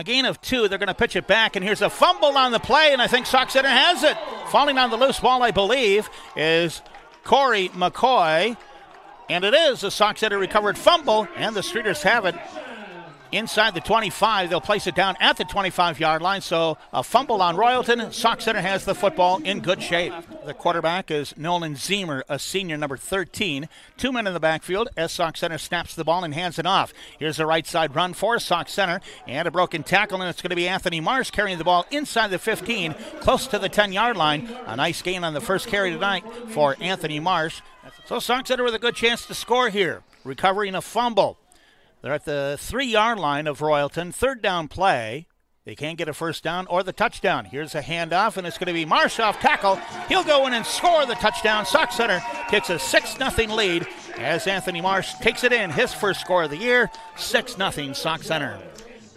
A gain of two. They're going to pitch it back, and here's a fumble on the play, and I think Sauk Center has it. Falling on the loose ball, I believe, is Corey McCoy. And it is a Sauk Center recovered fumble, and the Streeters have it inside the 25. They'll place it down at the 25 yard line. So a fumble on Royalton. Sauk Center has the football in good shape. The quarterback is Nolan Zemer, a senior, number 13. Two men in the backfield as Sauk Center snaps the ball and hands it off. Here's a right side run for Sauk Center and a broken tackle, and it's going to be Anthony Marsh carrying the ball inside the 15, close to the 10 yard line. A nice gain on the first carry tonight for Anthony Marsh. So Sauk Center with a good chance to score here. Recovering a fumble. They're at the three yard line of Royalton. Third down play. They can't get a first down or the touchdown. Here's a handoff, and it's going to be Marsh off tackle. He'll go in and score the touchdown. Sauk Center takes a 6 0 lead as Anthony Marsh takes it in. His first score of the year 6 0 Sauk Center.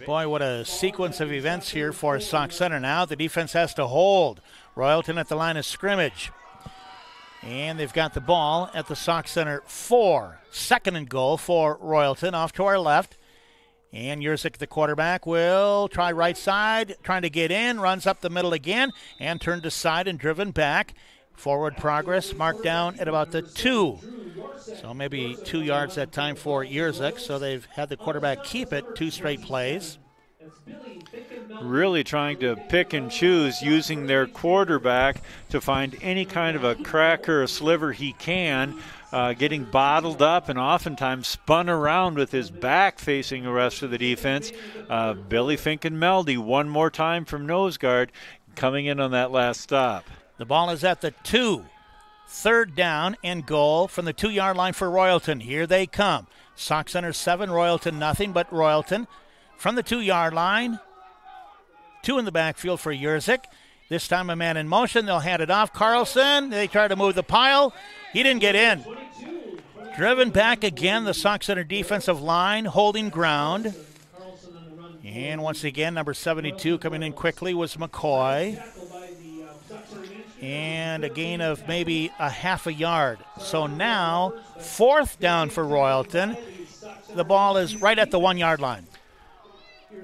Boy, what a sequence of events here for Sauk Center now. The defense has to hold. Royalton at the line of scrimmage. And they've got the ball at the Sauk Center four. Second and goal for Royalton off to our left. And Yurzik, the quarterback, will try right side, trying to get in, runs up the middle again, and turned aside and driven back. Forward progress marked down at about the two. So maybe two yards that time for Yurzik. So they've had the quarterback keep it two straight plays really trying to pick and choose using their quarterback to find any kind of a crack or a sliver he can. Uh, getting bottled up and oftentimes spun around with his back facing the rest of the defense. Uh, Billy Finkenmelde one more time from nose guard coming in on that last stop. The ball is at the two. Third down and goal from the two yard line for Royalton. Here they come. Sauk Center seven, Royalton nothing, but Royalton from the two yard line Two in the backfield for Yurzik. This time a man in motion. They'll hand it off. Carlson, they try to move the pile. He didn't get in. Driven back again, the Sauk Center defensive line holding ground. And once again, number 72 coming in quickly was McCoy. And a gain of maybe a half a yard. So now, fourth down for Royalton. The ball is right at the one yard line.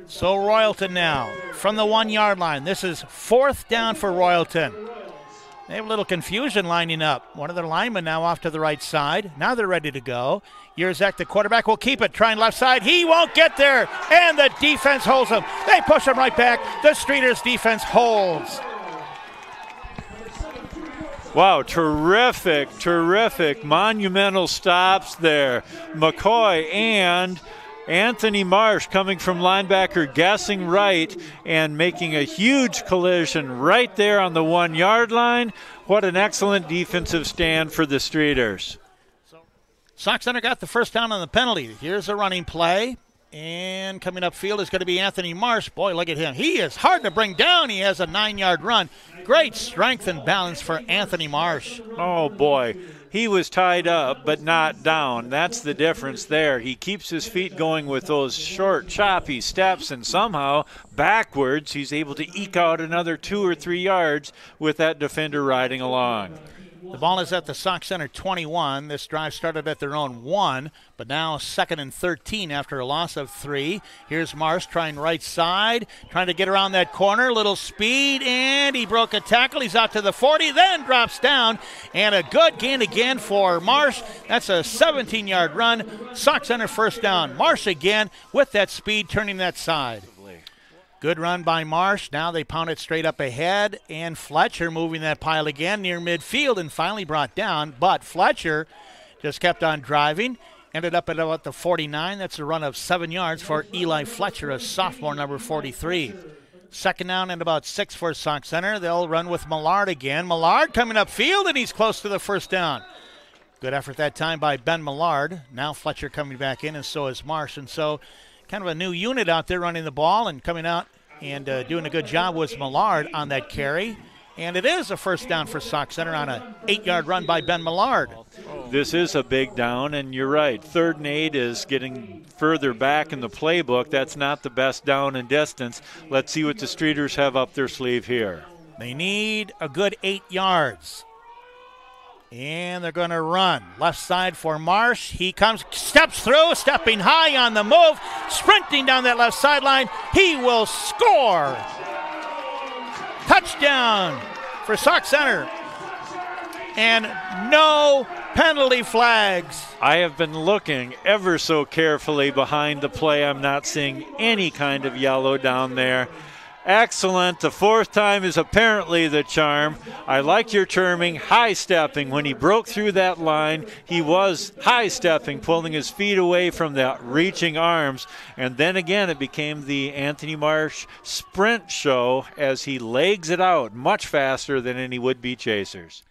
So Royalton now from the one yard line. This is fourth down for Royalton. They have a little confusion lining up. One of their linemen now off to the right side. Now they're ready to go. Yurzik, the quarterback, will keep it. Trying left side. He won't get there. And the defense holds him. They push him right back. The Streeters defense holds. Wow, terrific, terrific, monumental stops there. McCoy and Anthony Marsh coming from linebacker, guessing right and making a huge collision right there on the one yard line. What an excellent defensive stand for the Streeters. Sauk Center got the first down on the penalty. Here's a running play. And coming up field is going to be Anthony Marsh. Boy, look at him. He is hard to bring down. He has a nine yard run. Great strength and balance for Anthony Marsh. Oh, boy he was tied up but not down. That's the difference there. He keeps his feet going with those short, choppy steps, and somehow backwards he's able to eke out another two or three yards with that defender riding along. The ball is at the Sauk Center 21. This drive started at their own one, but now second and 13 after a loss of three. Here's Marsh trying right side, trying to get around that corner. Little speed, and he broke a tackle. He's out to the 40, then drops down, and a good gain again for Marsh. That's a 17 yard run. Sauk Center first down. Marsh again with that speed, turning that side. Good run by Marsh. Now they pound it straight up ahead, and Fletcher moving that pile again near midfield and finally brought down. But Fletcher just kept on driving. Ended up at about the 49. That's a run of seven yards for Eli Fletcher, a sophomore, number 43. Second down and about six for Sauk Center. They'll run with Millard again. Millard coming up field, and he's close to the first down. Good effort that time by Ben Millard. Now Fletcher coming back in, and so is Marsh. And so kind of a new unit out there running the ball and coming out and uh, doing a good job was Millard on that carry. And it is a first down for Sauk Center on an eight yard run by Ben Millard. This is a big down, and you're right. Third and eight is getting further back in the playbook. That's not the best down and distance. Let's see what the Streeters have up their sleeve here. They need a good eight yards. And they're going to run. Left side for Marsh. He comes, steps through, stepping high on the move, sprinting down that left sideline. He will score. Touchdown for Sauk Centre. And no penalty flags. I have been looking ever so carefully behind the play. I'm not seeing any kind of yellow down there. Excellent. The fourth time is apparently the charm. I like your terming high stepping. When he broke through that line, he was high stepping, pulling his feet away from the reaching arms. And then again, it became the Anthony Marsh sprint show as he legs it out much faster than any would be chasers.